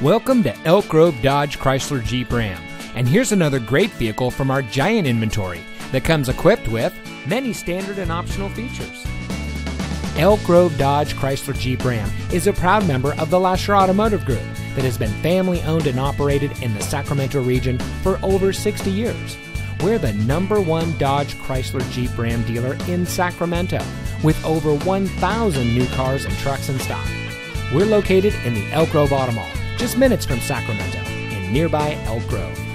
Welcome to Elk Grove Dodge Chrysler Jeep Ram. And here's another great vehicle from our giant inventory that comes equipped with many standard and optional features. Elk Grove Dodge Chrysler Jeep Ram is a proud member of the Lasher Automotive Group that has been family owned and operated in the Sacramento region for over 60 years. We're the number one Dodge Chrysler Jeep Ram dealer in Sacramento with over 1,000 new cars and trucks in stock. We're located in the Elk Grove Auto Mall, just minutes from Sacramento, in nearby Elk Grove.